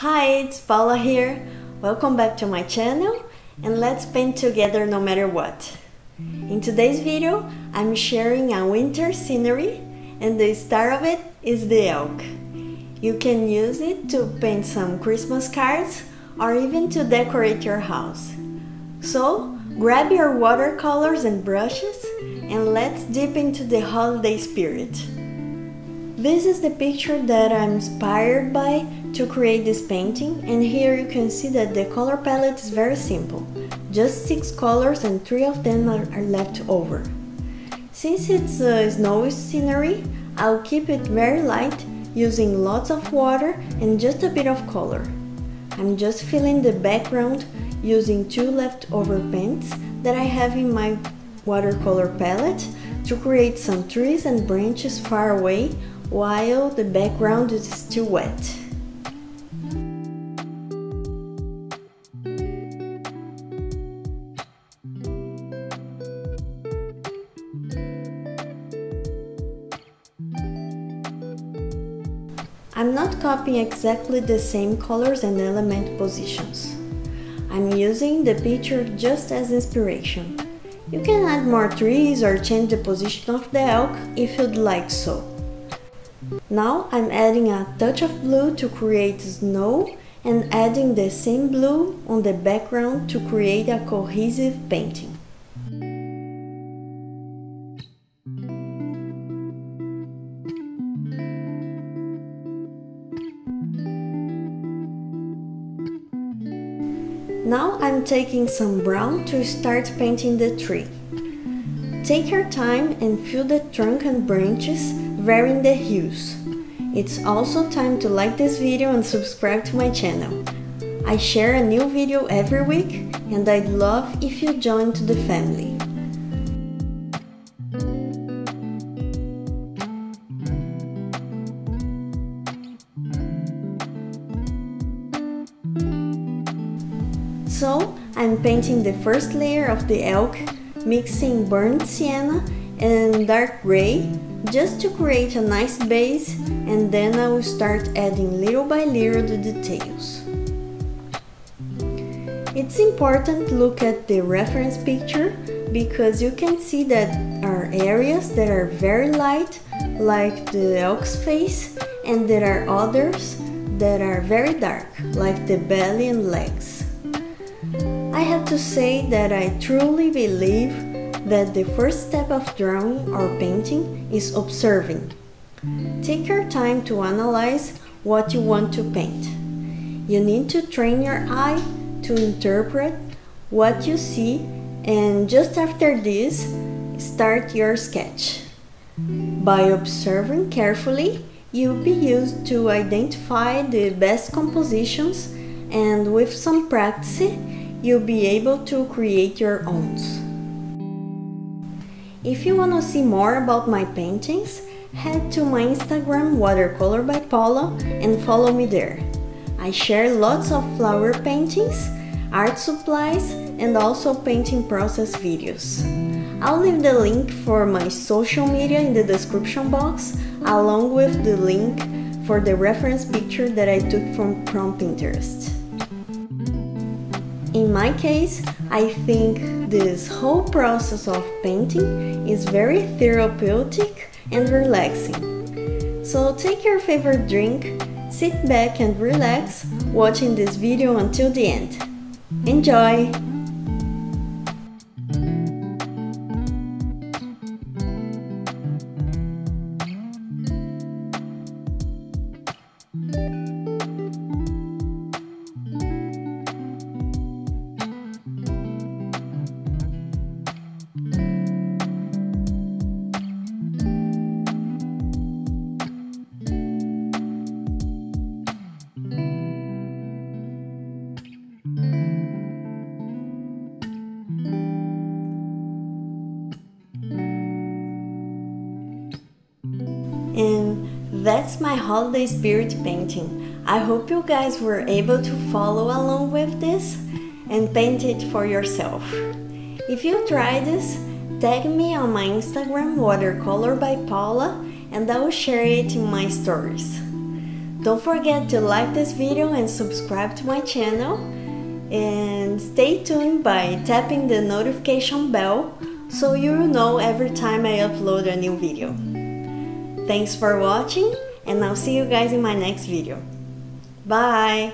Hi, it's Paula here. Welcome back to my channel and let's paint together no matter what. In today's video, I'm sharing a winter scenery and the star of it is the elk. You can use it to paint some Christmas cards or even to decorate your house. So, grab your watercolors and brushes and let's dip into the holiday spirit. This is the picture that I'm inspired by to create this painting and here you can see that the color palette is very simple. Just 6 colors and 3 of them are, are left over. Since it's a snowy scenery, I'll keep it very light using lots of water and just a bit of color. I'm just filling the background using two leftover paints that I have in my watercolor palette to create some trees and branches far away while the background is still wet. I'm not copying exactly the same colors and element positions. I'm using the picture just as inspiration. You can add more trees or change the position of the elk if you'd like so. Now I'm adding a touch of blue to create snow and adding the same blue on the background to create a cohesive painting. Now I'm taking some brown to start painting the tree. Take your time and fill the trunk and branches varying the hues. It's also time to like this video and subscribe to my channel. I share a new video every week and I'd love if you join to the family. So I'm painting the first layer of the elk, mixing burnt sienna and dark gray just to create a nice base and then I will start adding little by little the details. It's important to look at the reference picture because you can see that are areas that are very light like the elk's face and there are others that are very dark like the belly and legs. I have to say that I truly believe that the first step of drawing or painting is observing. Take your time to analyze what you want to paint. You need to train your eye to interpret what you see and just after this, start your sketch. By observing carefully, you'll be used to identify the best compositions and with some practice, you'll be able to create your own. If you want to see more about my paintings, head to my Instagram watercolor by Paula and follow me there. I share lots of flower paintings, art supplies and also painting process videos. I'll leave the link for my social media in the description box along with the link for the reference picture that I took from, from Pinterest. In my case, I think this whole process of painting is very therapeutic and relaxing. So take your favorite drink, sit back and relax watching this video until the end. Enjoy! And that's my holiday spirit painting. I hope you guys were able to follow along with this and paint it for yourself. If you try this, tag me on my Instagram watercolor by Paula and I will share it in my stories. Don't forget to like this video and subscribe to my channel and stay tuned by tapping the notification bell so you'll know every time I upload a new video. Thanks for watching and I'll see you guys in my next video. Bye!